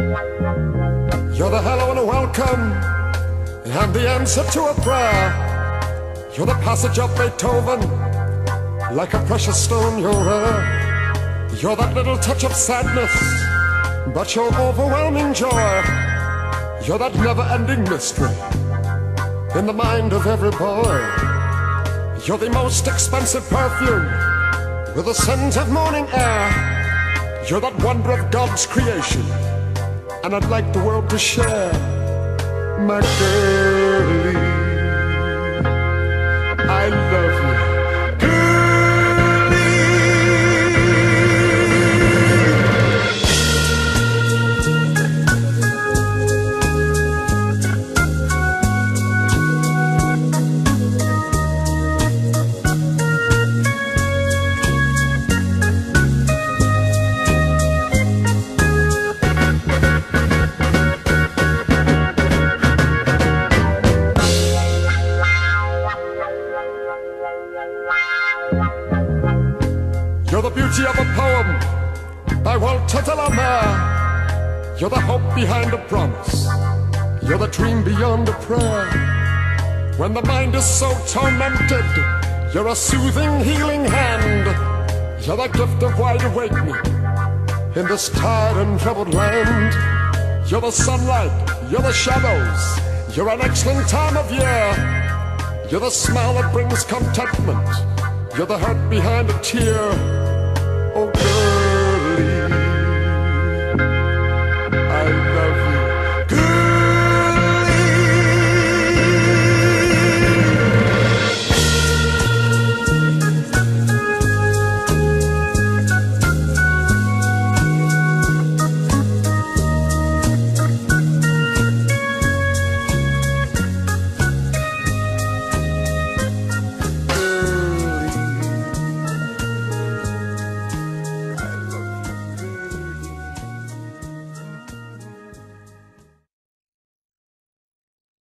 You're the hello and a welcome, and the answer to a prayer. You're the passage of Beethoven, like a precious stone you're rare. You're that little touch of sadness, but you're overwhelming joy. You're that never-ending mystery in the mind of every boy. You're the most expensive perfume with the scent of morning air. You're that wonder of God's creation and I'd like the world to share my girlie. You're the beauty of a poem by Walter de la Mare. You're the hope behind a promise. You're the dream beyond a prayer. When the mind is so tormented, you're a soothing, healing hand. You're the gift of wide awakening in this tired and troubled land. You're the sunlight, you're the shadows, you're an excellent time of year. You're the smile that brings contentment. You're the hurt behind a tear. Oh, girl.